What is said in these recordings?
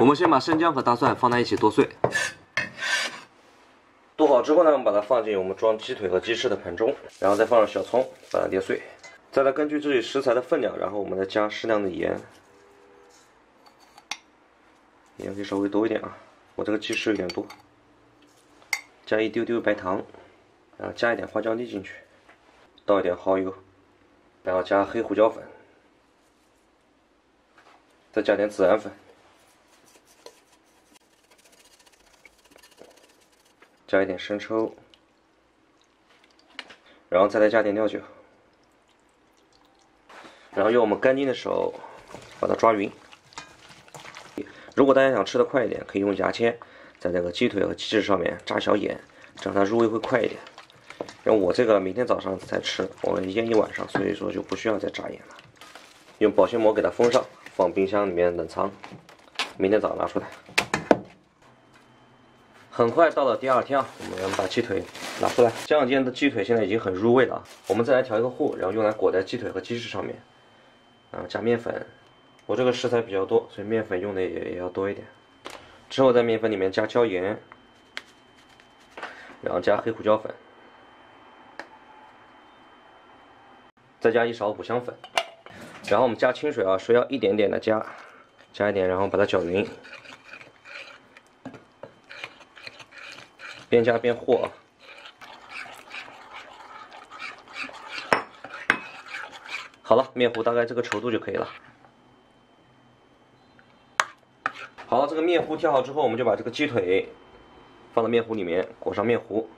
我们先把生姜和大蒜放在一起剁碎。剁好之后呢，我们把它放进我们装鸡腿和鸡翅的盆中，然后再放上小葱，把它捏碎。再来根据自己食材的分量，然后我们再加适量的盐，盐可以稍微多一点啊，我这个鸡翅有点多。加一丢丢白糖，然后加一点花椒粒进去，倒一点蚝油，然后加黑胡椒粉，再加点孜然粉，加一点生抽，然后再来加点料酒。然后用我们干净的手把它抓匀。如果大家想吃的快一点，可以用牙签在那个鸡腿和鸡翅上面扎小眼，这样它入味会快一点。因为我这个明天早上才吃，我腌一晚上，所以说就不需要再扎眼了。用保鲜膜给它封上，放冰箱里面冷藏，明天早上拿出来。很快到了第二天啊，我们把鸡腿拿出来。这样煎的鸡腿现在已经很入味了。我们再来调一个糊，然后用来裹在鸡腿和鸡翅上面。然后加面粉，我这个食材比较多，所以面粉用的也也要多一点。之后在面粉里面加椒盐，然后加黑胡椒粉，再加一勺五香粉，然后我们加清水啊，水要一点点的加，加一点，然后把它搅匀，边加边和啊。好了，面糊大概这个稠度就可以了。好了，这个面糊调好之后，我们就把这个鸡腿放到面糊里面，裹上面糊，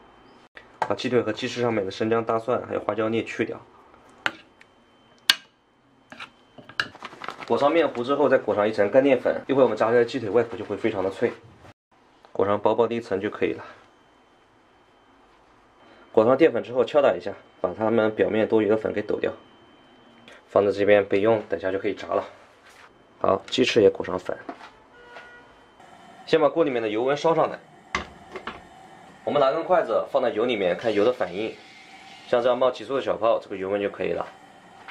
把鸡腿和鸡翅上面的生姜、大蒜还有花椒粒去掉。裹上面糊之后，再裹上一层干淀粉，一会我们炸出来的鸡腿外壳就会非常的脆。裹上薄薄的一层就可以了。裹上淀粉之后，敲打一下，把它们表面多余的粉给抖掉。放在这边备用，等下就可以炸了。好，鸡翅也裹上粉。先把锅里面的油温烧上来。我们拿根筷子放在油里面，看油的反应，像这样冒几束的小泡，这个油温就可以了。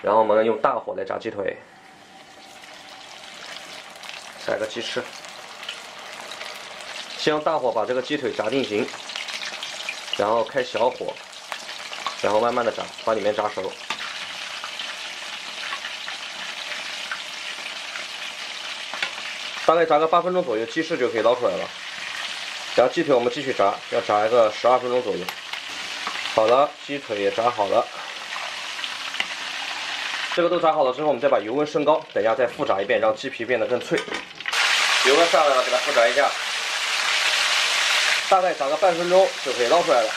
然后我们用大火来炸鸡腿，下一个鸡翅，先用大火把这个鸡腿炸定型，然后开小火，然后慢慢的炸，把里面炸熟。大概炸个八分钟左右，鸡翅就可以捞出来了。然后鸡腿我们继续炸，要炸一个十二分钟左右。好了，鸡腿也炸好了。这个都炸好了之后，我们再把油温升高，等一下再复炸一遍，让鸡皮变得更脆。油温上来了，给它复炸一下，大概炸个半分钟就可以捞出来了。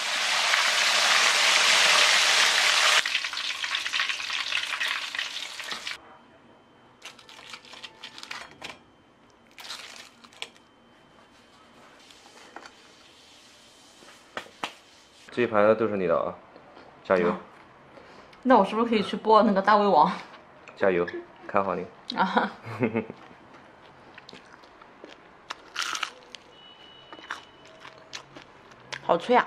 这一盘都是你的啊，加油！那我是不是可以去播那个大胃王？加油，看好你啊！好脆啊！